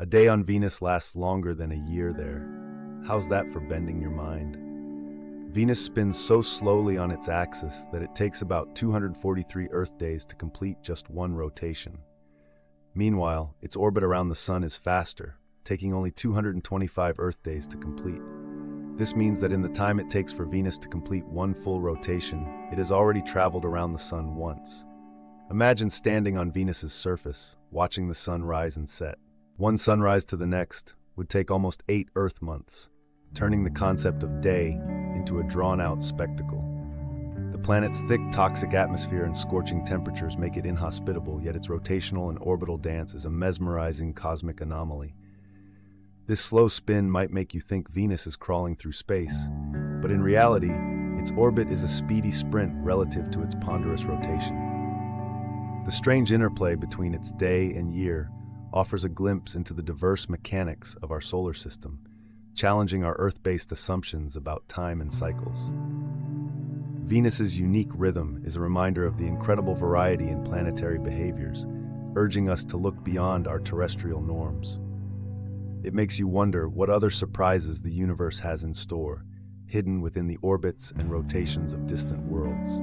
A day on Venus lasts longer than a year there. How's that for bending your mind? Venus spins so slowly on its axis that it takes about 243 Earth days to complete just one rotation. Meanwhile, its orbit around the Sun is faster, taking only 225 Earth days to complete. This means that in the time it takes for Venus to complete one full rotation, it has already traveled around the Sun once. Imagine standing on Venus's surface, watching the Sun rise and set. One sunrise to the next would take almost eight Earth months, turning the concept of day into a drawn-out spectacle. The planet's thick, toxic atmosphere and scorching temperatures make it inhospitable, yet its rotational and orbital dance is a mesmerizing cosmic anomaly. This slow spin might make you think Venus is crawling through space, but in reality, its orbit is a speedy sprint relative to its ponderous rotation. The strange interplay between its day and year offers a glimpse into the diverse mechanics of our solar system, challenging our Earth-based assumptions about time and cycles. Venus's unique rhythm is a reminder of the incredible variety in planetary behaviors, urging us to look beyond our terrestrial norms. It makes you wonder what other surprises the universe has in store, hidden within the orbits and rotations of distant worlds.